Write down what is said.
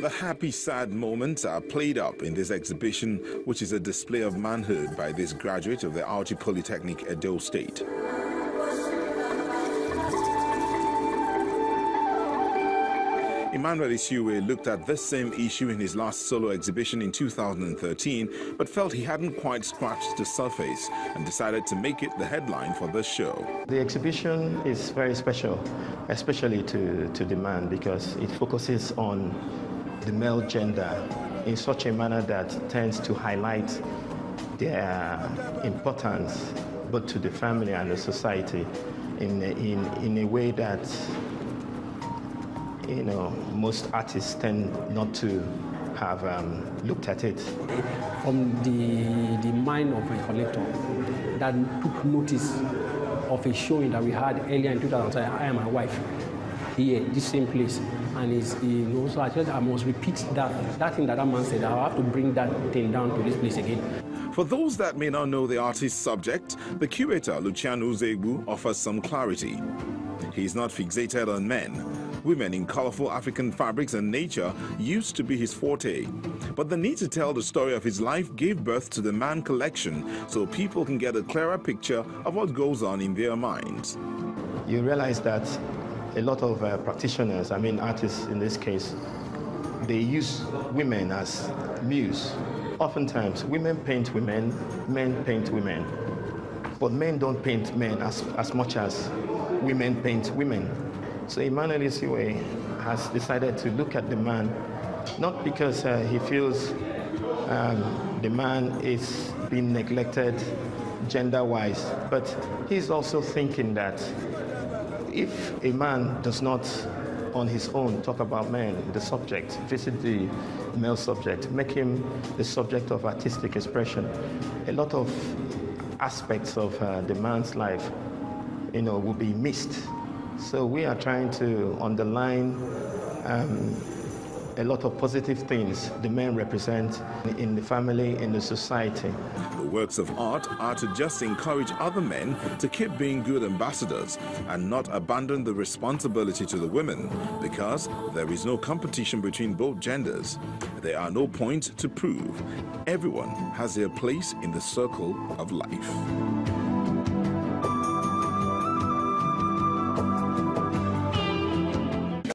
The happy, sad moments are played up in this exhibition, which is a display of manhood by this graduate of the Auchi Polytechnic Edo State. Emmanuel Isiuwe looked at this same issue in his last solo exhibition in 2013, but felt he hadn't quite scratched the surface and decided to make it the headline for this show. The exhibition is very special, especially to, to the man, because it focuses on the male gender in such a manner that tends to highlight their importance both to the family and the society in, in, in a way that you know, most artists tend not to have um, looked at it. From the, the mind of a collector that took notice of a showing that we had earlier in 2000, I and my wife here, this same place. And it's, you know, so I just I must repeat that, that thing that that man said. I have to bring that thing down to this place again. For those that may not know the artist's subject, the curator, Luciano Zegbu, offers some clarity. He's not fixated on men, Women in colorful African fabrics and nature used to be his forte. But the need to tell the story of his life gave birth to the Man Collection so people can get a clearer picture of what goes on in their minds. You realize that a lot of uh, practitioners, I mean artists in this case, they use women as muse. Oftentimes, women paint women, men paint women. But men don't paint men as, as much as women paint women. So Emmanuel Isiuwe has decided to look at the man, not because uh, he feels um, the man is being neglected gender-wise, but he's also thinking that if a man does not on his own talk about men, the subject, visit the male subject, make him the subject of artistic expression, a lot of aspects of uh, the man's life, you know, will be missed. So we are trying to underline um, a lot of positive things the men represent in the family, in the society. The works of art are to just encourage other men to keep being good ambassadors and not abandon the responsibility to the women because there is no competition between both genders. There are no points to prove. Everyone has their place in the circle of life.